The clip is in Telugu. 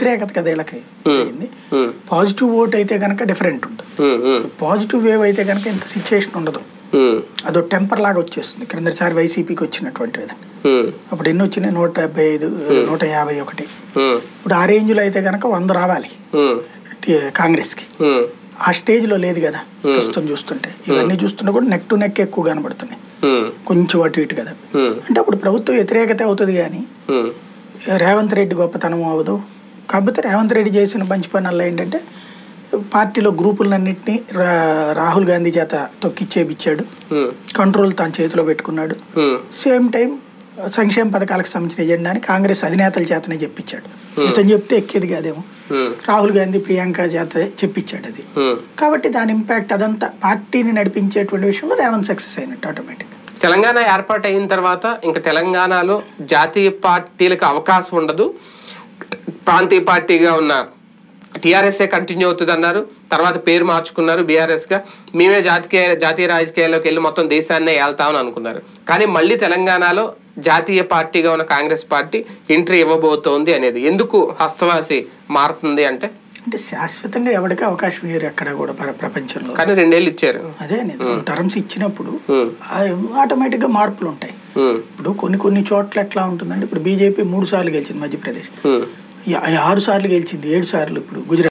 వ్యతిరేకత కదా వీళ్ళకి అయింది పాజిటివ్ ఓట్ అయితే కనుక డిఫరెంట్ ఉంటుంది. పాజిటివ్ వేవ్ అయితే కనుక ఇంత సిచ్యుయేషన్ ఉండదు. అదో టెంపర్ లాగా వచ్చేస్తుంది. క్రిందసారి వైసీపీకి వచ్చినటువంటి విధంగా. అప్పుడు ఎన్ని వచ్చినాయి? నూట డెబ్బై ఐదు నూట యాభై ఒకటి. ఇప్పుడు ఆ రేంజ్లో అయితే కనుక వంద రావాలి. కాంగ్రెస్కి. ఆ స్టేజ్లో లేదు కదా. ప్రస్తుతం చూస్తుంటే. ఇవన్నీ చూస్తుంటే కూడా నెక్ టు నెక్ ఎక్కువ కనబడుతున్నాయి. కొంచెం అటు ఇటు కదా. అంటే అప్పుడు ప్రభుత్వ వ్యతిరేకత అవుతుంది కానీ రేవంత్ రెడ్డి గొప్పతనం అవ్వదు. కాకపోతే రేవంత్ రెడ్డి చేసిన మంచి పనుల్లో ఏంటంటే పార్టీలో గ్రూపులన్నింటినీ రా రాహుల్ గాంధీ చేత తొక్కిచ్చేపిచ్చాడు. కంట్రోల్ తన చేతిలో పెట్టుకున్నాడు. సేమ్ టైం సంక్షేమ పథకాలకు సంబంధించిన ఎజెండాని కాంగ్రెస్ అధినేతల చేతనే చెప్పించాడు ఇతను చెప్తే ఎక్కేది కాదేమో. రాహుల్ గాంధీ ప్రియాంక చేత చెప్పించాడు అది. కాబట్టి దాని ఇంపాక్ట్ అదంతా పార్టీని నడిపించేటువంటి విషయంలో రేవంత్ సక్సెస్ అయినట్టు ఆటోమేటిక్ తెలంగాణ ఏర్పాటు అయిన తర్వాత ఇంకా తెలంగాణలో జాతీయ పార్టీలకు అవకాశం ఉండదు. ప్రాంతీయ పార్టీగా ఉన్న టీఆర్ఎస్ఏ కంటిన్యూ అవుతుంది అన్నారు తర్వాత పేరు మార్చుకున్నారు బీఆర్ఎస్గా. మేమే జాతీయ జాతీయ రాజకీయాల్లోకి వెళ్ళి మొత్తం దేశాన్నే వెళ్తామని అనుకున్నారు. కానీ మళ్ళీ తెలంగాణలో జాతీయ పార్టీగా ఉన్న కాంగ్రెస్ పార్టీ ఎంట్రీ ఇవ్వబోతోంది అనేది. ఎందుకు హస్తవాసి మారుతుంది అంటే? అంటే శాశ్వతంగా ఎవరికి అవకాశం ఇవ్వరు ఎక్కడ కూడా ప్ర- ప్రపంచంలో. కానీ రెండేళ్ళు ఇచ్చారు. అదే టర్మ్స్ ఇచ్చినప్పుడు ఉమ్, ఆటోమేటిక్గా మార్పులు ఉంటాయి ఇప్పుడు కొన్ని కొన్ని చోట్ల ఎట్లా ఉంటుందంటే ఇప్పుడు బీజేపీ మూడు సార్లు గెలిచింది మధ్యప్రదేశ్. ఆరు సార్లు గెలిచింది ఏడు సార్లు ఇప్పుడు గుజరాత్.